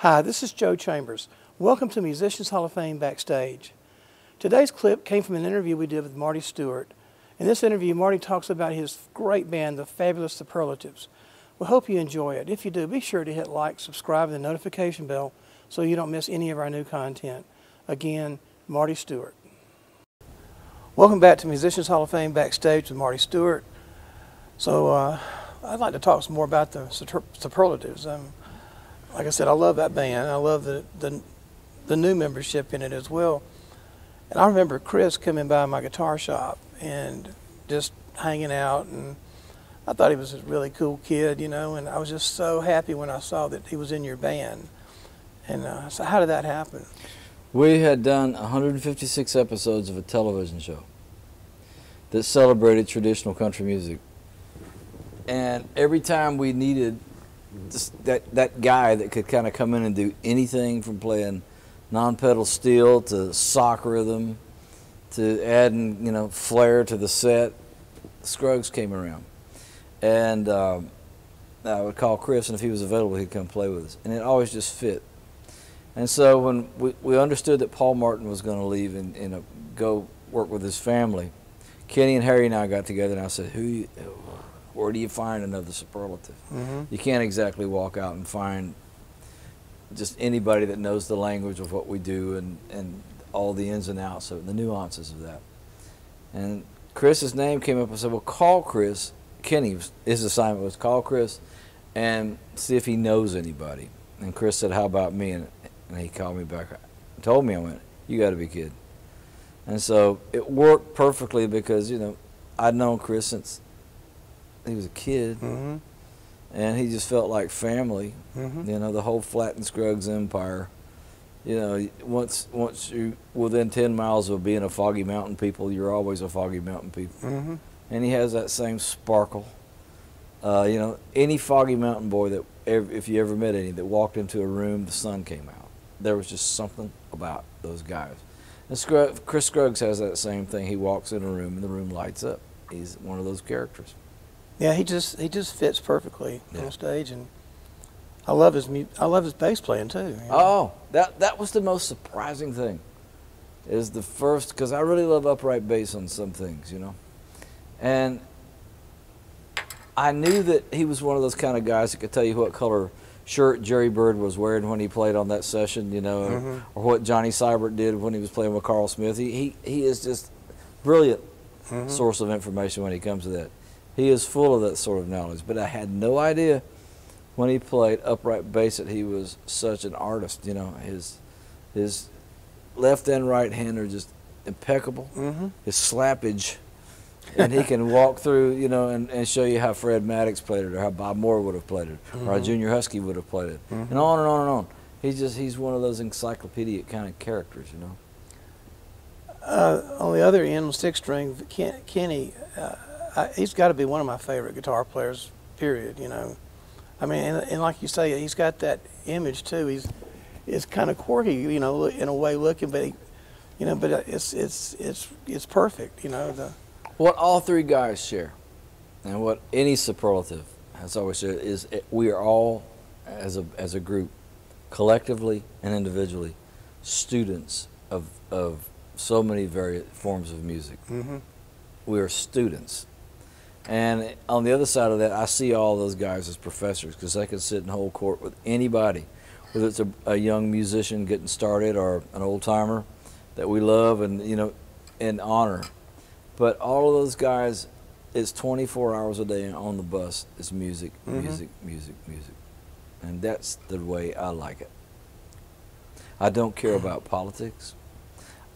Hi, this is Joe Chambers. Welcome to Musicians Hall of Fame Backstage. Today's clip came from an interview we did with Marty Stuart. In this interview, Marty talks about his great band, the Fabulous Superlatives. We hope you enjoy it. If you do, be sure to hit like, subscribe, and the notification bell so you don't miss any of our new content. Again, Marty Stuart. Welcome back to Musicians Hall of Fame Backstage with Marty Stuart. So, uh, I'd like to talk some more about the Superlatives. Um, like I said, I love that band. I love the, the, the new membership in it as well. And I remember Chris coming by my guitar shop and just hanging out and I thought he was a really cool kid, you know, and I was just so happy when I saw that he was in your band. And uh, so, how did that happen? We had done 156 episodes of a television show that celebrated traditional country music. And every time we needed just that, that guy that could kind of come in and do anything from playing non-pedal steel to sock rhythm to adding, you know, flair to the set, Scruggs came around. And um, I would call Chris, and if he was available, he'd come play with us. And it always just fit. And so when we, we understood that Paul Martin was going to leave and, and uh, go work with his family, Kenny and Harry and I got together, and I said, "Who? Where do you find another superlative? Mm-hmm. You can't exactly walk out and find just anybody that knows the language of what we do and, and all the ins and outs of it, the nuances of that." And Chris's name came up. I said, "Well, call Chris Kenny, his assignment was call Chris and see if he knows anybody. And Chris said, how about me? And, and he called me back and told me, I went, you got to be kidding. And so it worked perfectly because, you know, I'd known Chris since he was a kid. Mm-hmm. And he just felt like family. Mm-hmm. You know, the whole Flatt and Scruggs empire. You know, once once you within ten miles of being a Foggy Mountain people, you're always a Foggy Mountain people. Mm-hmm and he has that same sparkle. Uh, you know, any Foggy Mountain boy that, ever, if you ever met any, that walked into a room, the sun came out. There was just something about those guys. And Scruggs, Chris Scruggs has that same thing. He walks in a room and the room lights up. He's one of those characters. Yeah, he just he just fits perfectly yeah. on stage, and I love his I love his bass playing too. You know? Oh, that that was the most surprising thing. Is the first because I really love upright bass on some things, you know. And I knew that he was one of those kind of guys that could tell you what color shirt Jerry Byrd was wearing when he played on that session, you know, mm-hmm. or what Johnny Sibert did when he was playing with Carl Smith. He he, he is just brilliant mm-hmm. source of information when he comes to that. He is full of that sort of knowledge. But I had no idea when he played upright bass that he was such an artist. You know, his his left and right hand are just impeccable. Mm-hmm. His slappage and he can walk through, you know, and, and show you how Fred Maddox played it, or how Bob Moore would have played it, mm-hmm. or how mm-hmm. Junior Huskey would have played it, mm-hmm. and on and on and on. He's just he's one of those encyclopedic kind of characters, you know. Uh, on the other end, six string, Ken, Kenny, uh, I, he's got to be one of my favorite guitar players. Period. You know, I mean, and, and like you say, he's got that image too. He's it's kind of quirky, you know, in a way looking, but he, you know, but it's it's it's it's perfect. You know the what all three guys share, and what any superlative has always shared, is we are all, as a, as a group, collectively and individually, students of, of so many various forms of music. Mm-hmm. We are students. And on the other side of that, I see all those guys as professors because they can sit and hold court with anybody, whether it's a, a young musician getting started or an old timer that we love and you know, and honor. But all of those guys, it's 24 hours a day on the bus. It's music, mm-hmm. music, music, music. And that's the way I like it. I don't care about politics.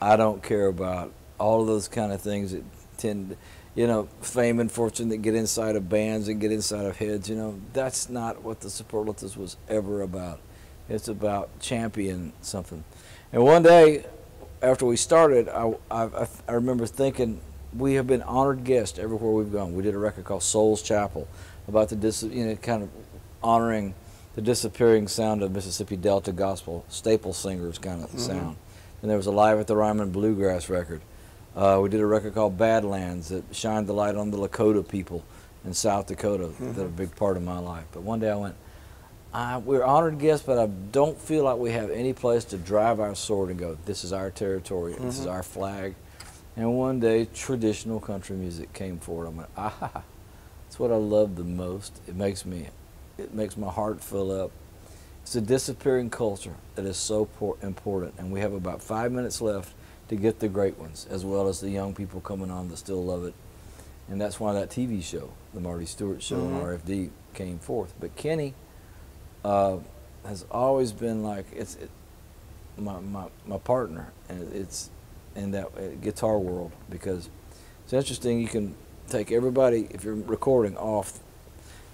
I don't care about all of those kind of things that tend, you know, fame and fortune that get inside of bands and get inside of heads. You know, that's not what the Superlatives was ever about. It's about champion something. And one day, after we started, I, I, I remember thinking, we have been honored guests everywhere we've gone. We did a record called Souls Chapel about the dis, you know kind of honoring the disappearing sound of Mississippi Delta gospel staple singers kind of mm-hmm. sound. And there was a live at the Ryman bluegrass record. Uh, we did a record called Badlands that shined the light on the Lakota people in South Dakota mm-hmm. that are a big part of my life. But one day I went, I, we're honored guests, but I don't feel like we have any place to drive our sword and go, this is our territory, this is Mhm. our flag. And one day, traditional country music came forward. I went, ah, that's what I love the most. It makes me, it makes my heart fill up. It's a disappearing culture that is so important, and we have about five minutes left to get the great ones, as well as the young people coming on that still love it. And that's why that TV show, the Marty Stuart Show Mhm. on RFD, came forth. But Kenny uh, has always been like it's it, my, my my partner, and it's in that uh, guitar world because it's interesting. You can take everybody if you're recording off,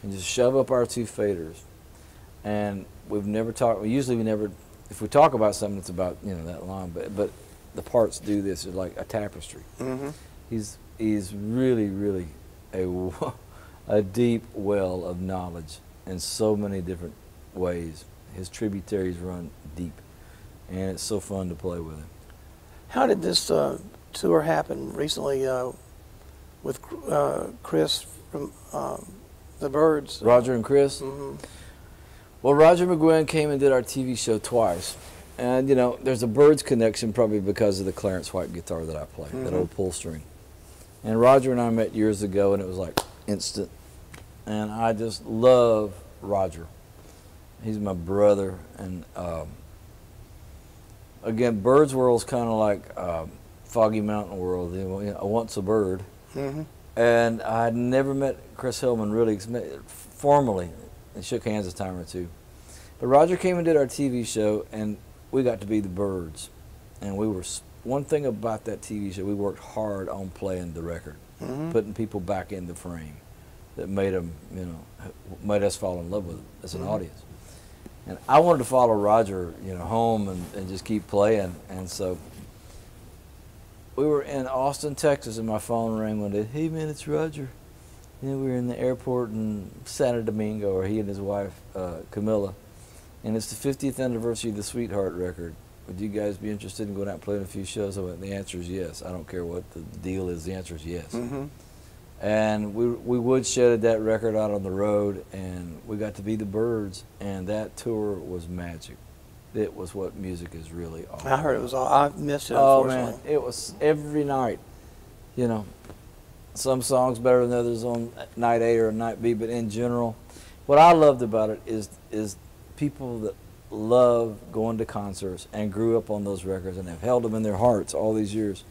and just shove up our two faders, and we've never talked. Usually, we never. If we talk about something, it's about you know that long, but but the parts do this. It's like a tapestry Mm-hmm. he's he's really really a a deep well of knowledge in so many different ways. His tributaries run deep, and it's so fun to play with him. How did this uh, tour happen recently uh, with uh, Chris from um, the Byrds? Roger and Chris. hmm Well, Roger McGuinn came and did our TV show twice. And, you know, there's a Byrds connection probably because of the Clarence White guitar that I play, that Mhm. old pull string. And Roger and I met years ago, and it was like instant. And I just love Roger. He's my brother. And um, again, Byrds World's kind of like um, Foggy Mountain World. You know, you know, I once a bird. hmm And I had never met Chris Hillman really formally and shook hands a time or two. But Roger came and did our TV show, and we got to be the Byrds. And we were one thing about that TV show. We worked hard on playing the record, hmm putting people back in the frame that made them, you know, made us fall in love with it as an Mhm. audience. And I wanted to follow Roger, you know, home and, and just keep playing. And so we were in Austin, Texas, and my phone rang one day. Hey, man, it's Roger. And then we were in the airport in Santo Domingo, or he and his wife, uh, Camilla. And it's the 50th anniversary of the Sweetheart record. Would you guys be interested in going out and playing a few shows? I went, the answer is yes. I don't care what the deal is. The answer is yes. hmm And we we woodshedded that record out on the road, and we got to be the Byrds, and that tour was magic. It was what music is really all. I heard it was all. I missed it. Oh man, it was every night. You know, some songs better than others on night A or night B, but in general, what I loved about it is is people that love going to concerts and grew up on those records and have held them in their hearts all these years.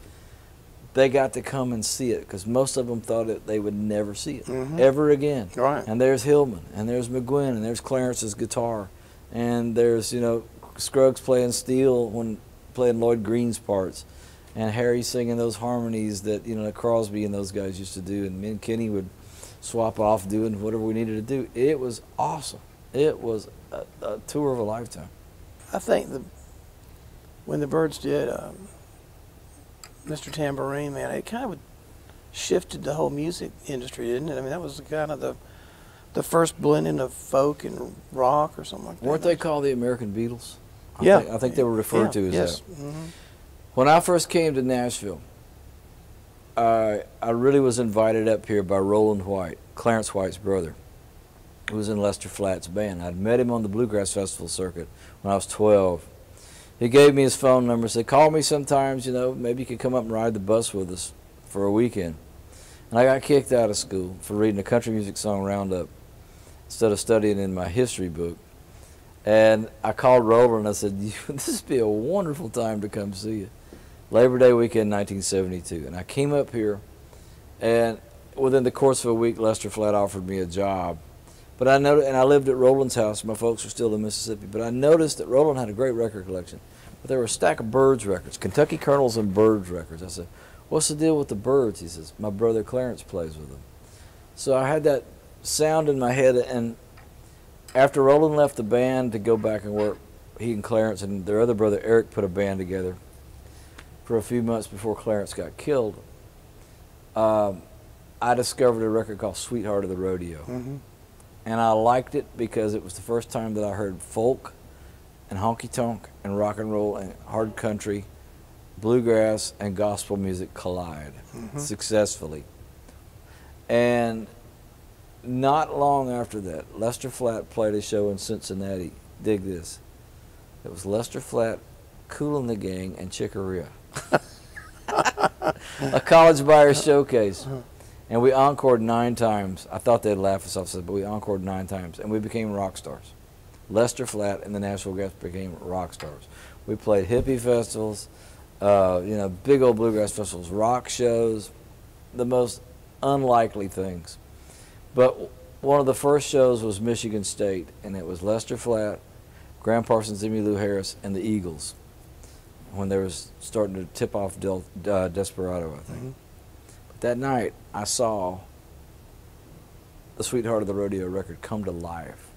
They got to come and see it because most of them thought that they would never see it Mhm. ever again. Right. And there's Hillman, and there's McGuinn, and there's Clarence's guitar, and there's you know Scruggs playing steel when playing Lloyd Green's parts, and Harry singing those harmonies that you know Crosby and those guys used to do, and me and Kenny would swap off doing whatever we needed to do. It was awesome. It was a, a tour of a lifetime. I think the when the Byrds did um, Mr. Tambourine Man, it kind of shifted the whole music industry, didn't it? I mean, that was kind of the the first blending of folk and rock or something like that. Weren't they called the American Beatles? I Yeah. think, I think they were referred Yeah, to as yes. that. hmm When I first came to Nashville, I I really was invited up here by Roland White, Clarence White's brother, who was in Lester Flatt's band. I'd met him on the Bluegrass Festival circuit when I was 12. He gave me his phone number, said, call me sometimes, you know, maybe you could come up and ride the bus with us for a weekend. And I got kicked out of school for reading a country music song roundup instead of studying in my history book. And I called Roland and I said, this would be a wonderful time to come see you. Labor Day weekend, 1972. And I came up here, and within the course of a week, Lester Flatt offered me a job. But I noticed, and I lived at Roland's house. My folks were still in Mississippi. But I noticed that Roland had a great record collection. But there were a stack of Byrds records, Kentucky Colonels and Byrds records. I said, "What's the deal with the Byrds?" He says, "My brother Clarence plays with them." So I had that sound in my head, and after Roland left the band to go back and work, he and Clarence and their other brother Eric put a band together for a few months before Clarence got killed. Um, I discovered a record called "Sweetheart of the Rodeo." hmm and I liked it because it was the first time that I heard folk and honky tonk and rock and roll and hard country, bluegrass and gospel music collide Mhm. successfully. And not long after that, Lester Flatt played a show in Cincinnati. Dig this. It was Lester Flatt, Kool and the Gang, and Chicoria. a college buyer showcase. And we encored nine times. I thought they'd laugh us off, but we encored nine times. And we became rock stars. Lester Flatt and the Nashville Grass became rock stars. We played hippie festivals, uh, you know, big old bluegrass festivals, rock shows, the most unlikely things. But one of the first shows was Michigan State, and it was Lester Flatt, Gram Parsons, Emmylou Harris, and the Eagles when they was starting to tip off Del, uh, Desperado, I think. Mm-hmm. But that night, I saw the Sweetheart of the Rodeo record come to life.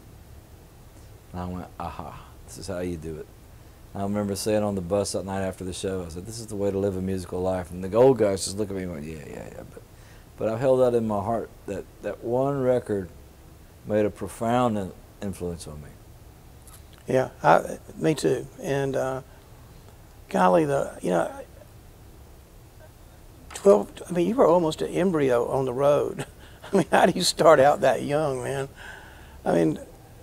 And I went, aha, this is how you do it. I remember saying on the bus that night after the show, I said, this is the way to live a musical life. And the old guys just look at me and went, yeah, yeah, yeah. But, but I've held that in my heart that that one record made a profound influence on me. Yeah, I, me too. And uh, golly, the you know, twelve. I mean, you were almost an embryo on the road. I mean, how do you start out that young, man? I mean,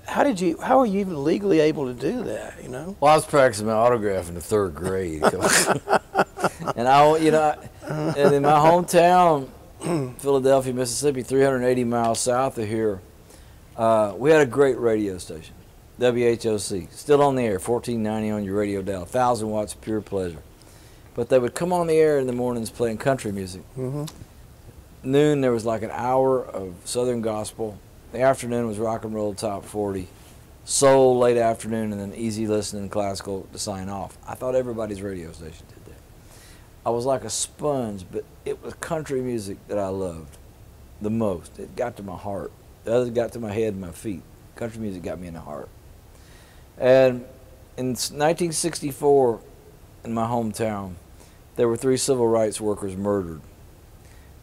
how did you? How are you even legally able to do that? You know. Well, I was practicing my autograph in the third grade, and I, you know, and in my hometown, Philadelphia, Mississippi, 380 miles south of here, uh, we had a great radio station. WHOC, still on the air, 1490 on your radio dial, 1,000 watts pure pleasure. But they would come on the air in the mornings playing country music. Mm-hmm. Noon, there was like an hour of Southern gospel. The afternoon was rock and roll top 40. Soul late afternoon, and then easy listening classical to sign off. I thought everybody's radio station did that. I was like a sponge, but it was country music that I loved the most. It got to my heart. The others got to my head and my feet. Country music got me in the heart. And in 1964, in my hometown, there were three civil rights workers murdered.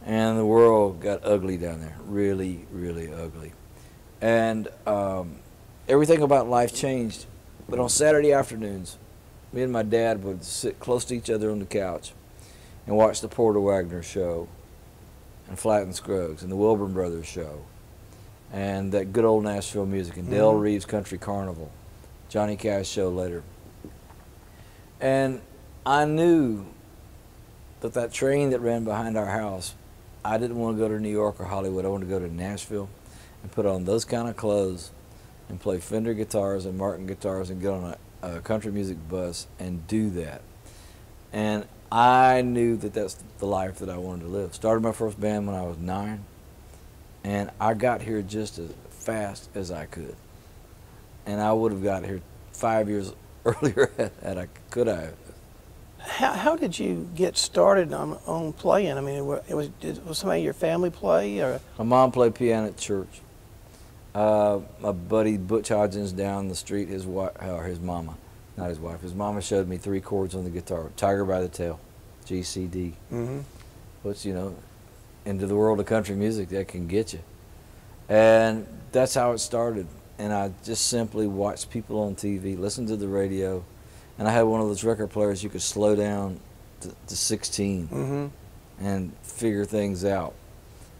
And the world got ugly down there, really, really ugly. And um, everything about life changed. But on Saturday afternoons, me and my dad would sit close to each other on the couch and watch the Porter Wagoner show and Flatt and Scruggs and the Wilburn Brothers show and that good old Nashville music and mm-hmm. Del Reeves Country Carnival Johnny Cash show later. And I knew that that train that ran behind our house, I didn't want to go to New York or Hollywood. I wanted to go to Nashville and put on those kind of clothes and play Fender guitars and Martin guitars and get on a, a country music bus and do that. And I knew that that's the life that I wanted to live. Started my first band when I was nine, and I got here just as fast as I could and I would have got here five years earlier had I could I. How, how did you get started on, on playing? I mean, it was it was somebody in your family play or? My mom played piano at church. Uh, my buddy Butch Hodgins down the street, his wife, or his mama, not his wife, his mama showed me three chords on the guitar: "Tiger by the Tail," G, C, D. Mm-hmm. Which you know, into the world of country music, that can get you. And that's how it started and I just simply watched people on TV, listened to the radio, and I had one of those record players you could slow down to, to 16 mm-hmm. and figure things out.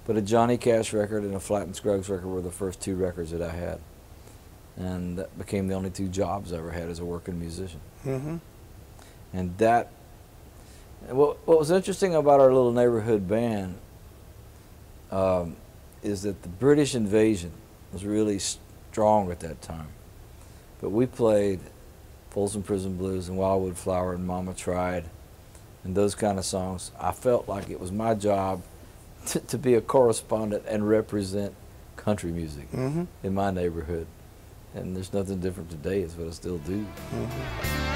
But a Johnny Cash record and a Flatt and Scruggs record were the first two records that I had, and that became the only two jobs I ever had as a working musician. Mm-hmm. And that, what, what was interesting about our little neighborhood band um, is that the British invasion was really strong at that time. But we played Folsom Prison Blues and Wildwood Flower and Mama Tried and those kind of songs. I felt like it was my job to, to be a correspondent and represent country music mm-hmm. in my neighborhood. And there's nothing different today, it's what I still do. Mm-hmm.